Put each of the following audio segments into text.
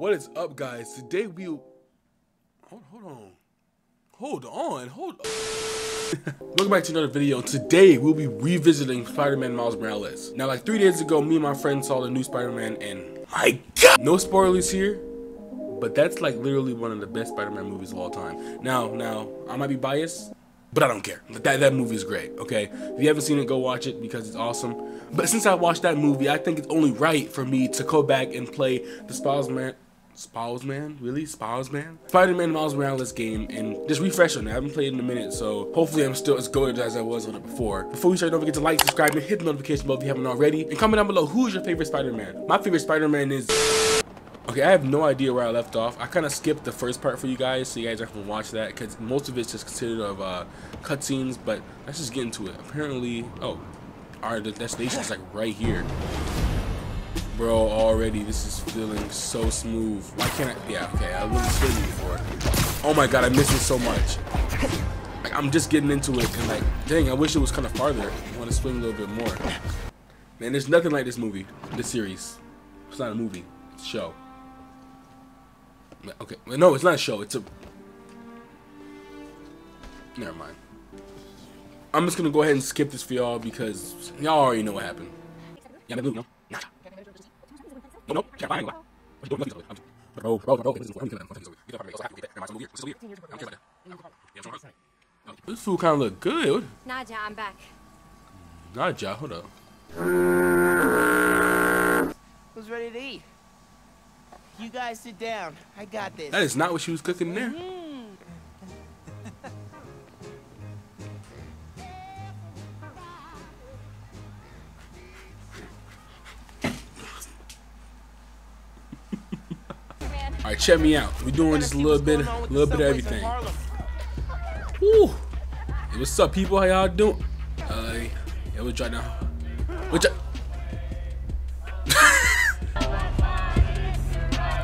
what is up, guys? Today we hold, hold on, hold on, hold on. Welcome back to another video. Today we'll be revisiting Spider-Man Miles Morales. Now, like three days ago, me and my friend saw the new Spider-Man, and my God, no spoilers here. But that's like literally one of the best Spider-Man movies of all time. Now, now I might be biased, but I don't care. That that movie is great. Okay, if you haven't seen it, go watch it because it's awesome. But since I watched that movie, I think it's only right for me to go back and play the Spider-Man. Man, really? Spouse man, Spider-Man Miles Morales game and just refresh on it. I haven't played in a minute, so hopefully I'm still as good as I was on it before. Before we start, don't forget to like, subscribe, and hit the notification bell if you haven't already. And comment down below who's your favorite Spider-Man. My favorite Spider-Man is... Okay, I have no idea where I left off. I kind of skipped the first part for you guys, so you guys to watch that, because most of it's just considered of uh, cutscenes, but let's just get into it. Apparently, oh, our destination is like right here. Bro, already this is feeling so smooth. Why can't I? Yeah, okay, I wasn't swinging before. Oh my god, I miss it so much. Like, I'm just getting into it, and like, dang, I wish it was kind of farther. I want to swing a little bit more. Man, there's nothing like this movie, this series. It's not a movie, it's a show. Okay, no, it's not a show. It's a. Never mind. I'm just gonna go ahead and skip this for y'all because y'all already know what happened. Yeah, blue, no, nah. No, no, can't buy Bro, bro, bro, This food kind of look good. Nadja, I'm back. Nadja, hold up. Who's ready to eat? You guys sit down. I got this. That is not what she was cooking there. Mm. All right, check me out. We're doing just a little bit, a little bit of everything. Woo! Hey, what's up, people? How y'all doing? Uh, yeah, we try now. Which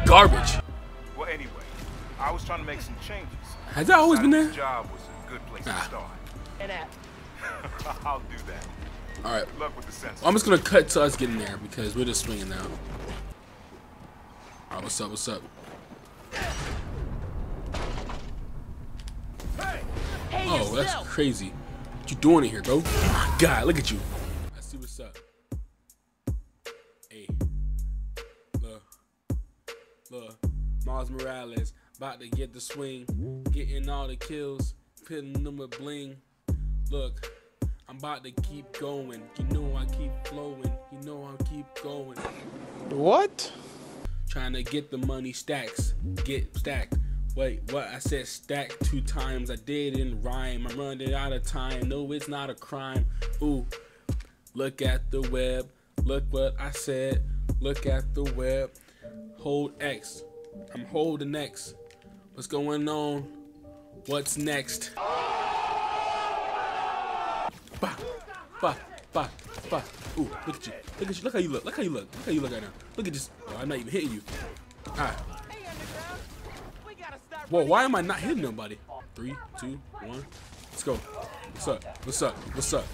garbage. Well, anyway, I was trying to make some changes. Has that always been there? Job was a good place ah. to start. And that. I'll do that. All right. Good luck with the sensor. I'm just gonna cut to us getting there because we're just swinging now. All right, what's up? What's up? Oh, that's crazy. What you doing in here, bro? Oh my God, look at you. Let's see what's up. Hey, look, look, Miles Morales about to get the swing, getting all the kills, pitting them with bling. Look, I'm about to keep going. You know I keep flowing. You know I keep going. What? Trying to get the money stacks. Get stacked. Wait, what? I said stack two times. I didn't rhyme. I'm running out of time. No, it's not a crime. Ooh, look at the web. Look what I said. Look at the web. Hold X. I'm holding X. What's going on? What's next? Bah, bah, bah, bah. Ooh, look at you. Look at you. Look how you look. Look how you look. Look how you look right now. Look at this. Oh, I'm not even hitting you. Alright. Whoa, why am I not hitting nobody? Three, two, one. Let's go. What's up? What's up? What's up?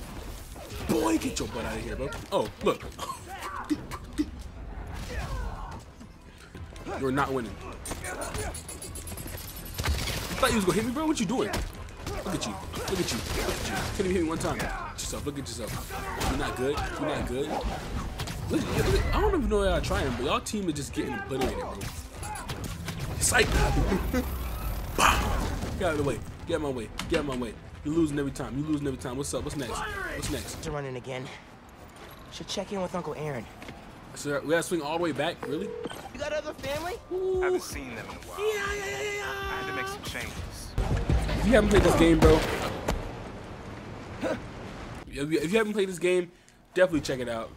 Boy, get your butt out of here, bro. Oh, look. You're not winning. I thought you was gonna hit me, bro. What you doing? Look at you. Look at you. Look at you. Can't even hit me one time. Look at yourself. Look at yourself. You're not good. You're not good. Look, look, I don't even know y'all trying, but y'all team is just getting obliterated, bro. Psych. Get out of the way. Get out of my way. Get out of my way. You're losing every time. You're losing every time. What's up? What's next? What's next? They're running again. Should check in with Uncle Aaron. So we gotta swing all the way back? Really? You got other family? Ooh. I haven't seen them in a while. Yeah, yeah, yeah, yeah. I had to make some changes. If you haven't played this game, bro, if you haven't played this game, definitely check it out.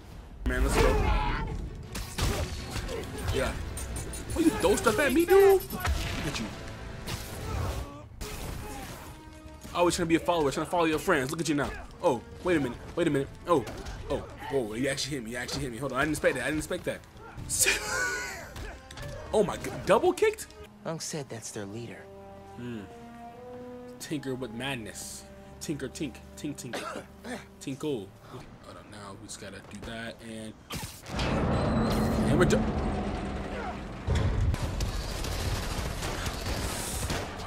Man, let's go. Yeah. Oh, you throw stuff at me, dude? Look at you. Always trying to be a follower, trying to follow your friends. Look at you now. Oh, wait a minute. Wait a minute. Oh, oh, whoa, he actually hit me. He actually hit me. Hold on, I didn't expect that. I didn't expect that. oh my god, double kicked? Unc said that's their leader. Hmm. Tinker with madness. Tinker tink. Tink tink. Tinkle. Hold on now. We just gotta do that and. Uh, and we're done.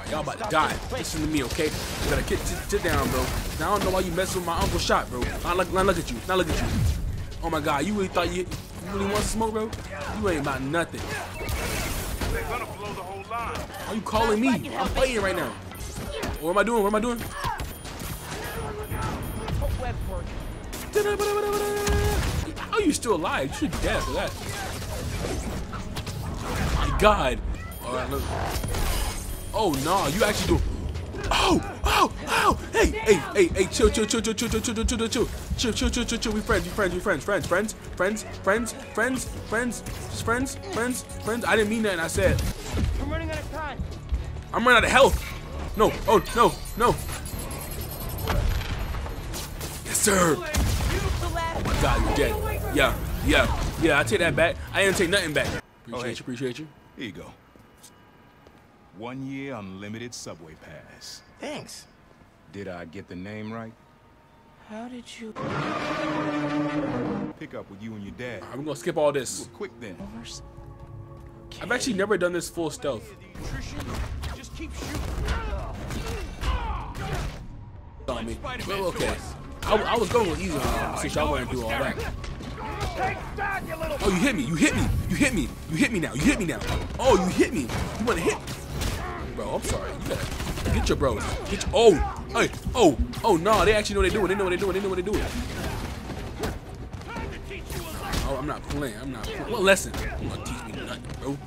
Y'all about to die. Listen to me, okay? You gotta get sit, sit down, bro. Now I don't know why you messing with my uncle shot, bro. Now look, now look at you. Now look at you. Oh my god, you really thought you, you really want to smoke, bro? You ain't about nothing. They're gonna blow the whole line. Why you calling me? I'm fighting right now. What am I doing? What am I doing? Oh, you still alive. You should be dead for that. My God. All right, look. Oh no, you actually do. Oh, oh, oh! Hey, hey, hey, hey! Chill, chill, chill, chill, chill, chill, chill, chill, chill, chill, chill, chill, chill, chill, chill. We friends, we friends, we friends, friends, friends, friends, friends, friends, friends, just friends, friends, friends. I didn't mean that. I said I'm running out of time. I'm running out of health. No, oh no, no. Yes, sir. The last my God, you're dead. Yeah, yeah, yeah, I take that back. I didn't take nothing back. Oh, appreciate hey. you, appreciate you. Here you go. One year unlimited subway pass. Thanks. Did I get the name right? How did you? Pick up with you and your dad. I'm gonna skip all this. Well, quick then. I've actually never done this full stealth. Just keep shooting. on me. Well, okay. I, I was going with you since y'all want to do all that. Oh, you hit me. You hit me. You hit me. You hit me now. You hit me now. Oh, you hit me. You want to hit? Bro, I'm sorry. You gotta get your bros. Get your, oh, hey, oh, oh, no. They actually know what they're doing. They know what they're doing. They know what they're doing. Oh, I'm not playing. I'm not playing. What lesson? You gonna teach me nothing, bro.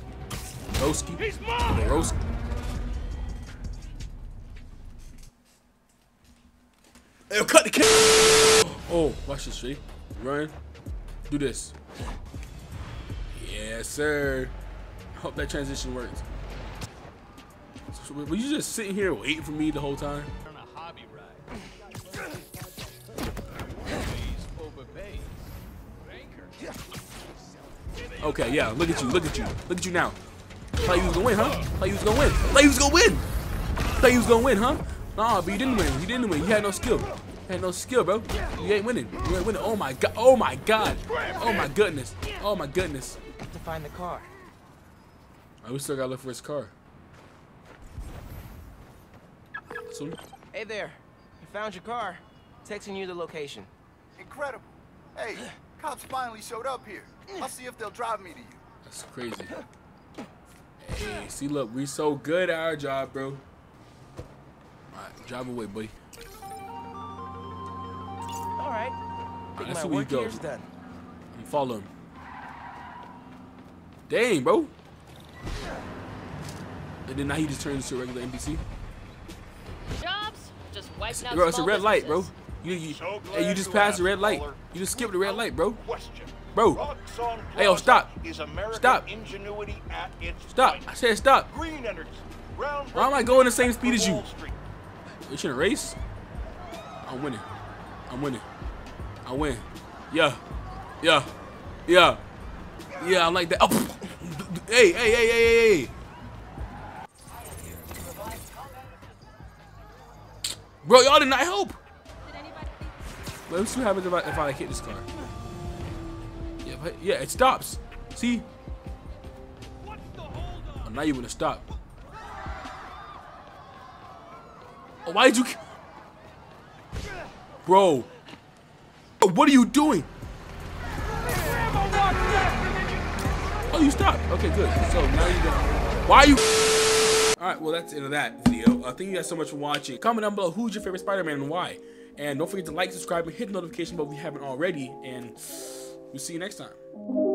Broski. Broski. Watch this, Shay. Run. Do this. Yes, sir. Hope that transition works. So, were you just sitting here waiting for me the whole time? on a hobby ride. Okay, yeah. Look at you. Look at you. Look at you now. Thought you was gonna win, huh? Thought you was gonna win. Thought you was gonna win. Thought you was gonna win, huh? Nah, but you didn't win. You didn't win. You had no skill. You had no skill, bro. You ain't winning. You ain't winning. Oh my god. Oh my god. Oh my goodness. Oh my goodness. to find the car? Oh, we still gotta look for his car. So, Hey there. I found your car. Texting you the location. Incredible. Hey, cops finally showed up here. I'll see if they'll drive me to you. that's crazy. Hey, see, look, we so good at our job, bro. Alright, drive away, buddy. All right. Think let's my see where he work goes. here's done. I'm following. Dang, bro. And then now he just turns into a regular NPC. Jobs? Just wiping out Bro, it's a small red light, bro. You, you, So hey, you just passed the asked, red light. You just skipped the red light, bro. Question. Bro, Roxxon Hey, yo, Plaza stop. Is Stop. ingenuity at its stop. I said stop. Green energy. Why am I going the same speed as you? Wall Street. You shouldn't race. I'm winning. I'm winning. I win. Yeah. Yeah. Yeah. Yeah, I like that. Oh, hey, hey, hey, hey, hey, hey. Bro, y'all did not help. Let me see what happens if I, if I hit this car. Yeah, yeah, it stops. See? Oh, now you want to stop. Oh, why did you... Bro. What are you doing? Oh, you stopped. Okay, good. So now you don't... Why are you... Alright, well, that's the end of that video. Uh, thank you guys so much for watching. Comment down below who's your favorite Spider-Man and why. And don't forget to like, subscribe, and hit the notification bell if you haven't already. And we'll see you next time.